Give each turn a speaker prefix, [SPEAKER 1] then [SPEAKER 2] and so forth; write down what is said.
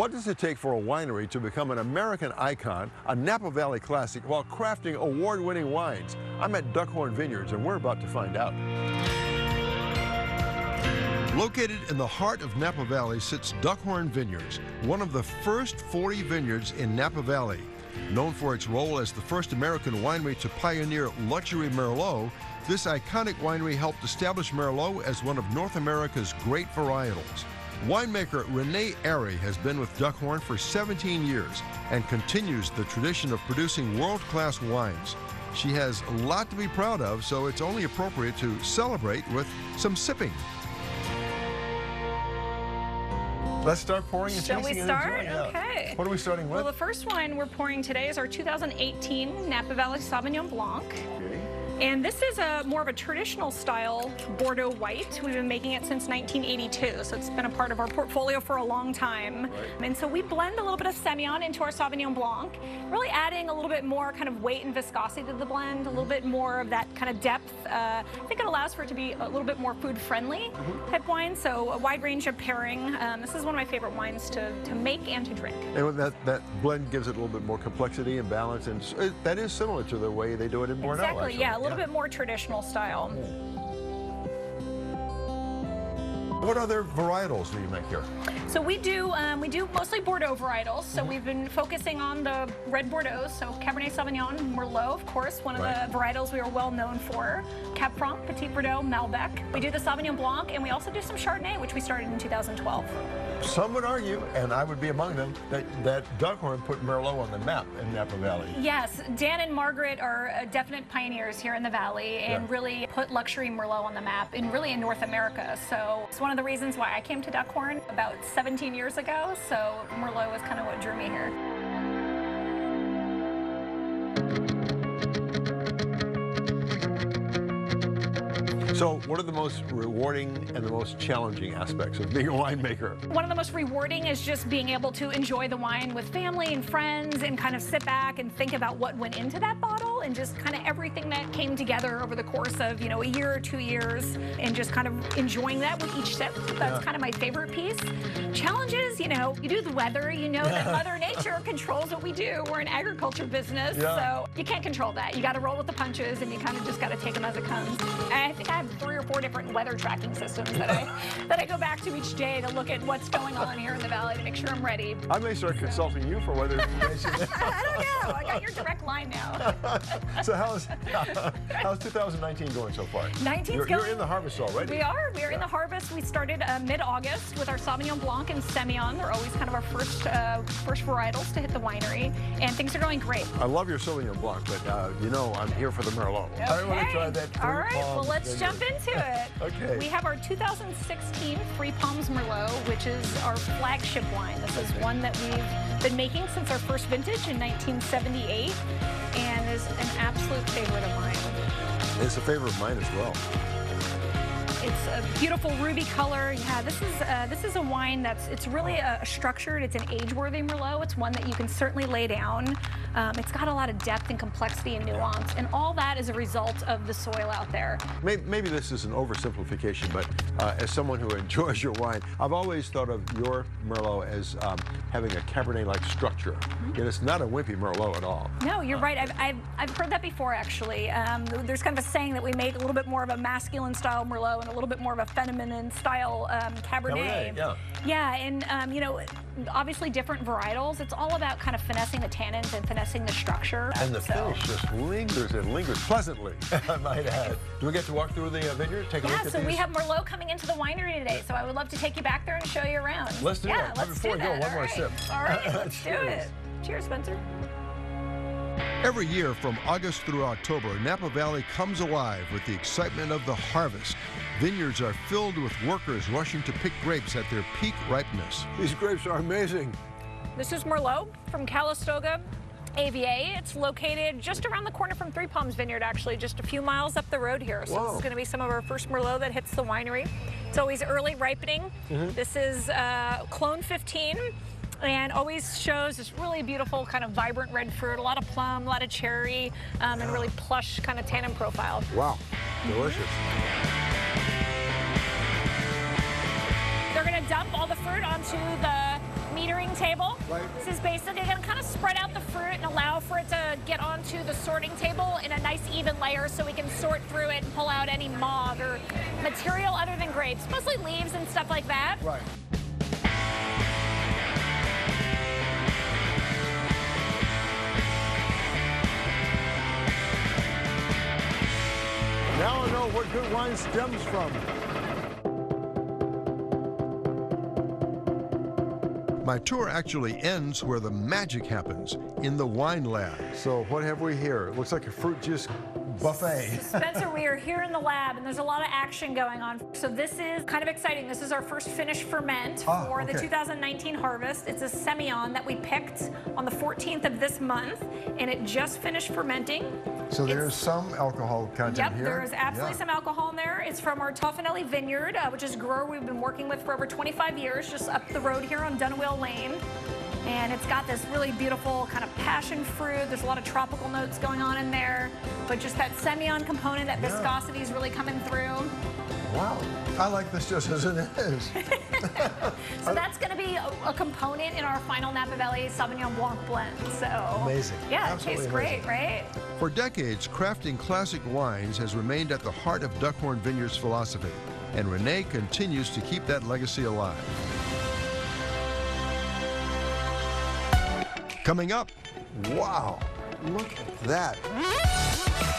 [SPEAKER 1] What does it take for a winery to become an American icon, a Napa Valley classic, while crafting award-winning wines? I'm at Duckhorn Vineyards, and we're about to find out. Located in the heart of Napa Valley sits Duckhorn Vineyards, one of the first 40 vineyards in Napa Valley. Known for its role as the first American winery to pioneer luxury Merlot, this iconic winery helped establish Merlot as one of North America's great varietals. Winemaker Renee Ary has been with Duckhorn for 17 years and continues the tradition of producing world-class wines. She has a lot to be proud of, so it's only appropriate to celebrate with some sipping. Let's start pouring and
[SPEAKER 2] Shall we
[SPEAKER 1] tasting and
[SPEAKER 2] start? Okay.
[SPEAKER 1] What are we starting with?
[SPEAKER 2] Well, the first wine we're pouring today is our 2018 Napa Valley Sauvignon Blanc.
[SPEAKER 1] Okay.
[SPEAKER 2] And this is a more of a traditional style Bordeaux white. We've been making it since 1982, so it's been a part of our portfolio for a long time. And so we blend a little bit of Semillon into our Sauvignon Blanc, really adding a little bit more kind of weight and viscosity to the blend, a little bit more of that kind of depth. Uh, I think it allows for it to be a little bit more food-friendly type wine, so a wide range of pairing. Um, this is one of my favorite wines to, to make and to drink.
[SPEAKER 1] And that, that blend gives it a little bit more complexity and balance, and it, that is similar to the way they do it in Bordeaux.
[SPEAKER 2] Exactly,
[SPEAKER 1] actually.
[SPEAKER 2] yeah, little bit more traditional style.
[SPEAKER 1] What other varietals do you make here?
[SPEAKER 2] So we do um, we do mostly Bordeaux varietals. So we've been focusing on the red Bordeaux. So Cabernet Sauvignon, Merlot, of course, one of
[SPEAKER 1] Right.
[SPEAKER 2] the varietals we are well known for. Cab Franc, Petit Verdot, Malbec. We do the Sauvignon Blanc, and we also do some Chardonnay, which we started in 2012.
[SPEAKER 1] Some would argue, and I would be among them, that, that Duckhorn put Merlot on the map in Napa Valley.
[SPEAKER 2] Yes, Dan and Margaret are uh, definite pioneers here in the valley and
[SPEAKER 1] Yeah.
[SPEAKER 2] really put luxury Merlot on the map and really in North America. So it's one of the reasons why I came to Duckhorn about 17 years ago. So Merlot was kind of what drew me here.
[SPEAKER 1] So, what are the most rewarding and the most challenging aspects of being a winemaker?
[SPEAKER 2] One of the most rewarding is just being able to enjoy the wine with family and friends and kind of sit back and think about what went into that bottle and just kind of everything that came together over the course of, you know, a year or two years and just kind of enjoying that with each sip. That's
[SPEAKER 1] Yeah.
[SPEAKER 2] kind of my favorite piece. Challenges, you know, you do the weather, you know that Mother Nature controls what we do. We're an agriculture business,
[SPEAKER 1] Yeah.
[SPEAKER 2] so you can't control that. You got to roll with the punches and you kind of just got to take them as it comes. I think I have Thank you four different weather tracking systems that I that I go back to each day to look at what's going on here in the valley to make sure I'm ready.
[SPEAKER 1] I may start consulting you for weather information.
[SPEAKER 2] I don't know. I got your direct line now.
[SPEAKER 1] so, how's, how's 2019 going so far?
[SPEAKER 2] 19's
[SPEAKER 1] you're, You're in the harvest already.
[SPEAKER 2] We are. We are in the harvest. We started uh, mid-August with our Sauvignon Blanc and Semillon. They're always kind of our first uh, first varietals to hit the winery, and things are going great.
[SPEAKER 1] I love your Sauvignon Blanc, but uh, you know I'm here for the Merlot. I want to try that.
[SPEAKER 2] All right, well, let's jump into it.
[SPEAKER 1] Okay.
[SPEAKER 2] We have our 2016 Three Palms Merlot, which is our flagship wine. This is one that we've been making since our first vintage in 1978 and is an absolute favorite of mine.
[SPEAKER 1] It's a favorite of mine as well.
[SPEAKER 2] It's a beautiful ruby color. Yeah, this is uh, this is a wine that's it's really a, structured. It's an age-worthy Merlot. It's one that you can certainly lay down. Um, it's got a lot of depth and complexity and nuance, and all that is a result of the soil out there.
[SPEAKER 1] Maybe, maybe this is an oversimplification, but uh, as someone who enjoys your wine, I've always thought of your Merlot as um, having a Cabernet-like structure.
[SPEAKER 2] Mm-hmm.
[SPEAKER 1] And it's not a wimpy Merlot at all.
[SPEAKER 2] No, you're right. I've, I've, I've heard that before, actually. Um, there's kind of a saying that we make a little bit more of a masculine style Merlot a little bit more of a feminine style um, Cabernet.
[SPEAKER 1] Cabernet, yeah.
[SPEAKER 2] Yeah, and um, you know, obviously different varietals. It's all about kind of finessing the tannins and finessing the structure.
[SPEAKER 1] And the
[SPEAKER 2] So-
[SPEAKER 1] finish just lingers and lingers pleasantly, I might add. Do we get to walk through the uh, vineyard, take a
[SPEAKER 2] Yeah,
[SPEAKER 1] look at
[SPEAKER 2] so we
[SPEAKER 1] these?
[SPEAKER 2] have Merlot coming into the winery today, so I would love to take you back there and show you around.
[SPEAKER 1] Let's do
[SPEAKER 2] yeah,
[SPEAKER 1] that.
[SPEAKER 2] Let's
[SPEAKER 1] Before
[SPEAKER 2] do
[SPEAKER 1] we go,
[SPEAKER 2] that.
[SPEAKER 1] one
[SPEAKER 2] All
[SPEAKER 1] more
[SPEAKER 2] right.
[SPEAKER 1] sip.
[SPEAKER 2] All right, let's do it. Cheers, Spencer.
[SPEAKER 1] Every year from August through October, Napa Valley comes alive with the excitement of the harvest. Vineyards are filled with workers rushing to pick grapes at their peak ripeness. These grapes are amazing.
[SPEAKER 2] This is Merlot from Calistoga. AVA. It's located just around the corner from Three Palms Vineyard, actually, just a few miles up the road here. So this is going to be some of our first Merlot that hits the winery. It's always early ripening.
[SPEAKER 1] Mm-hmm.
[SPEAKER 2] This is uh, Clone 15 and always shows this really beautiful kind of vibrant red fruit, a lot of plum, a lot of cherry, um, and really plush kind of tannin profile.
[SPEAKER 1] Wow, delicious.
[SPEAKER 2] They're going to dump all the fruit onto the metering table.
[SPEAKER 1] Right.
[SPEAKER 2] This is basically to kind of spread out the fruit and allow for it to get onto the sorting table in a nice even layer so we can sort through it and pull out any mold or material other than grapes, mostly leaves and stuff like that.
[SPEAKER 1] Right.
[SPEAKER 3] Wine stems from.
[SPEAKER 1] My tour actually ends where the magic happens, in the wine lab.
[SPEAKER 3] So what have we here? It looks like a fruit juice buffet.
[SPEAKER 2] Spencer, we are here in the lab and there's a lot of action going on. So this is kind of exciting. This is our first finished ferment
[SPEAKER 1] Ah,
[SPEAKER 2] for the 2019 harvest. It's a Semillon that we picked on the 14th of this month and it just finished fermenting.
[SPEAKER 3] So there's
[SPEAKER 2] It's-
[SPEAKER 3] some alcohol content
[SPEAKER 2] Yep,
[SPEAKER 3] here.
[SPEAKER 2] there is absolutely
[SPEAKER 3] Yeah.
[SPEAKER 2] some alcohol in there. It's from our Toffanelli Vineyard, uh, which is a grower we've been working with for over 25 years, just up the road here on Dunaweal Lane. And it's got this really beautiful kind of passion fruit. There's a lot of tropical notes going on in there, but just that Semillon component, that
[SPEAKER 3] Yeah.
[SPEAKER 2] viscosity is really coming through.
[SPEAKER 3] Wow. I like this just as it is.
[SPEAKER 2] So that's going to be a, a component in our final Napa Valley Sauvignon Blanc blend. So
[SPEAKER 3] Amazing.
[SPEAKER 2] Yeah,
[SPEAKER 3] Absolutely
[SPEAKER 2] it tastes
[SPEAKER 3] amazing.
[SPEAKER 2] great, right?
[SPEAKER 1] For decades, crafting classic wines has remained at the heart of Duckhorn Vineyards' philosophy, and Renee continues to keep that legacy alive. Coming up,
[SPEAKER 3] Wow. Look at that.